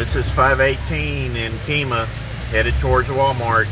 This is 518 in Kima, headed towards Walmart.